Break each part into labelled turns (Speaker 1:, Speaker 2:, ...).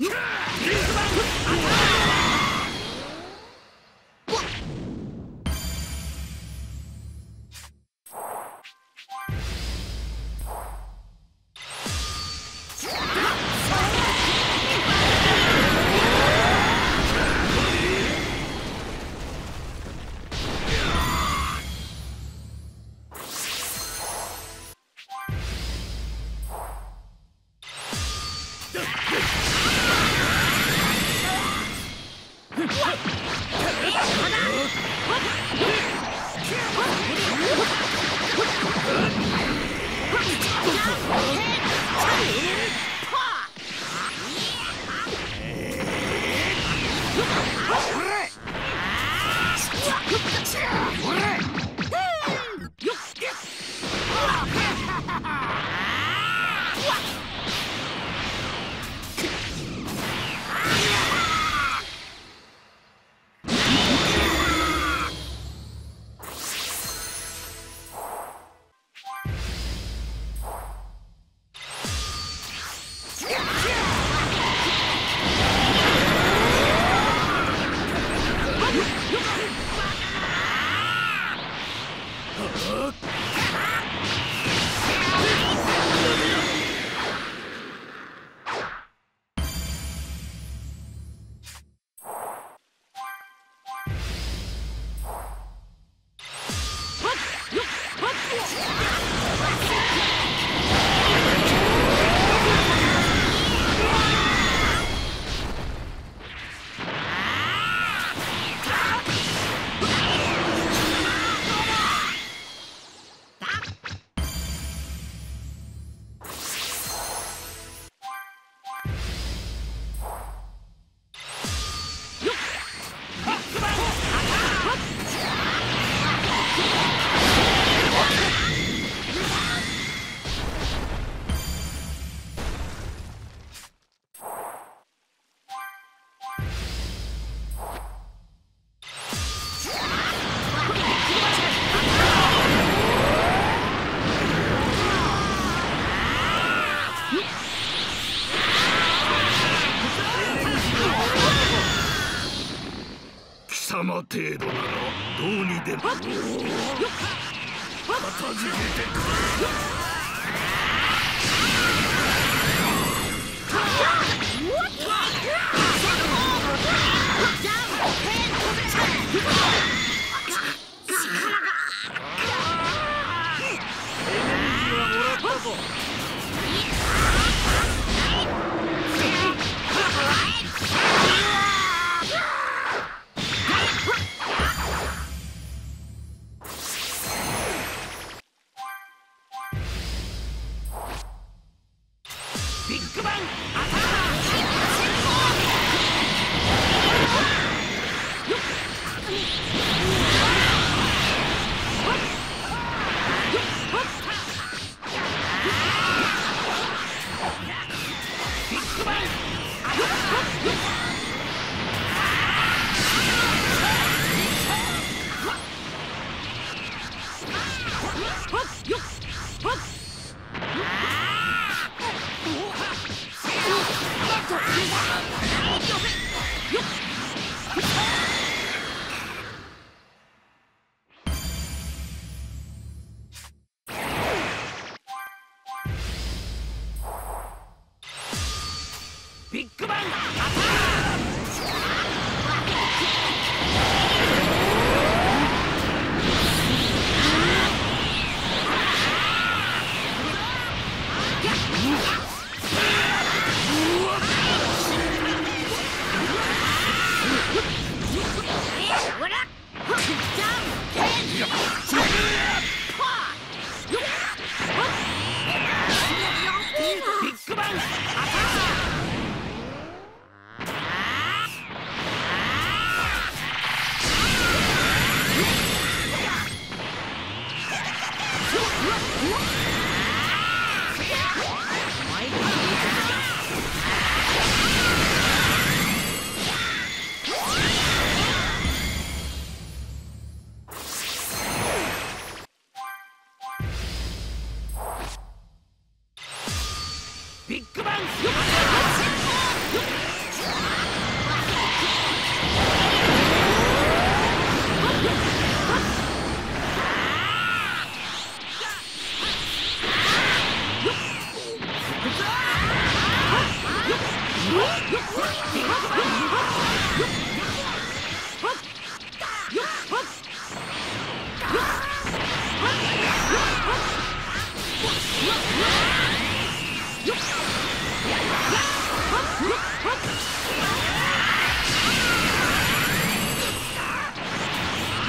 Speaker 1: Yeah! 程度ならどうにでも片付けてくれビッ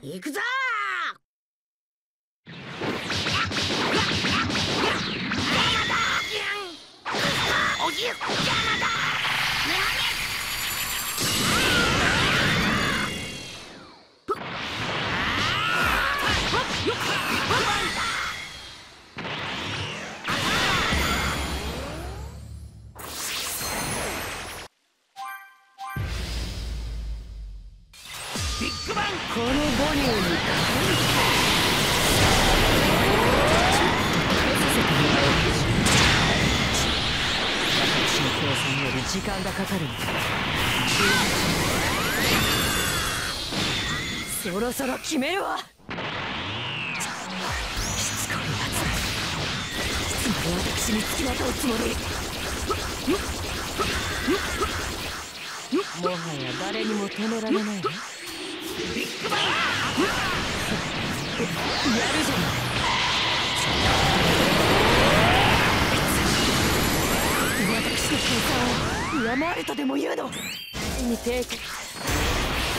Speaker 2: 行くぞ
Speaker 1: ビッグバン
Speaker 3: このボニーに私の計算より時間がかかる。んだそろそろ決める。わしつこいやついつまで私に付きまとうつもりもはや誰にも止められないわやるじゃない私の計算を上回るとでも言うの？見て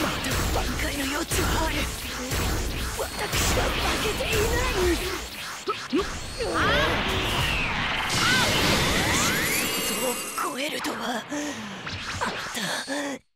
Speaker 3: まだ挽回の余地はある。私は負けていない。想像を超えるとは。あんた。